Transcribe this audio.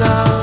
coração.